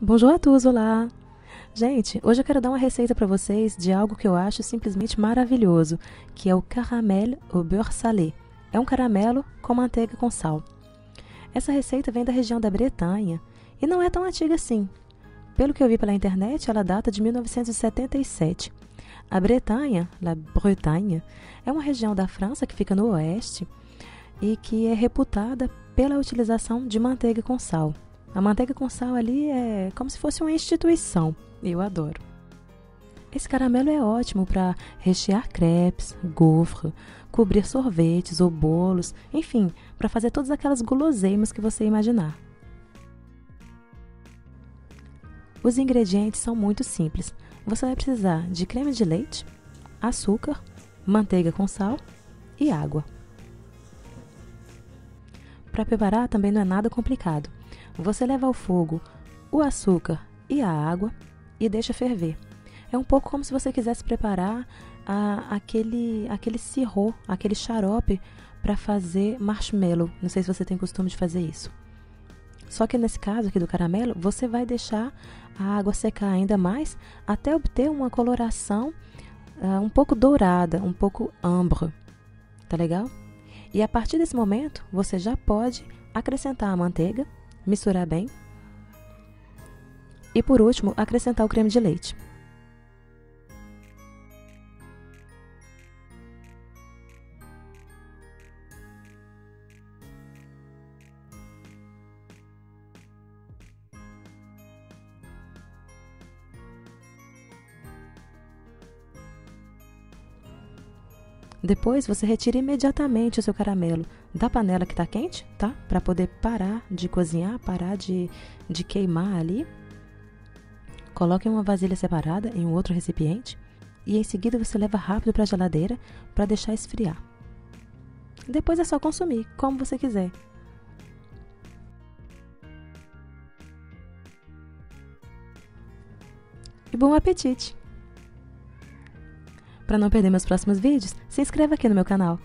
Bonjour à tous, olá! Gente, hoje eu quero dar uma receita para vocês de algo que eu acho simplesmente maravilhoso, que é o caramel au beurre salé. É um caramelo com manteiga com sal. Essa receita vem da região da Bretanha e não é tão antiga assim. Pelo que eu vi pela internet, ela data de 1977. A Bretanha, La Bretagne, é uma região da França que fica no oeste e que é reputada pela utilização de manteiga com sal. A manteiga com sal ali é como se fosse uma instituição. Eu adoro. Esse caramelo é ótimo para rechear crepes, gaufre, cobrir sorvetes ou bolos, enfim, para fazer todas aquelas guloseimas que você imaginar. Os ingredientes são muito simples. Você vai precisar de creme de leite, açúcar, manteiga com sal e água. Para preparar também não é nada complicado. Você leva ao fogo o açúcar e a água e deixa ferver. É um pouco como se você quisesse preparar a, aquele, aquele sirop, aquele xarope para fazer marshmallow. Não sei se você tem costume de fazer isso. Só que nesse caso aqui do caramelo, você vai deixar a água secar ainda mais até obter uma coloração uh, um pouco dourada, um pouco ambre. Tá legal? E a partir desse momento, você já pode acrescentar a manteiga, misturar bem. E por último, acrescentar o creme de leite. Depois você retira imediatamente o seu caramelo da panela que está quente, tá? Para poder parar de cozinhar, parar de, de queimar ali. Coloque em uma vasilha separada em um outro recipiente e em seguida você leva rápido para a geladeira para deixar esfriar. Depois é só consumir, como você quiser. E bom apetite! Para não perder meus próximos vídeos, se inscreva aqui no meu canal.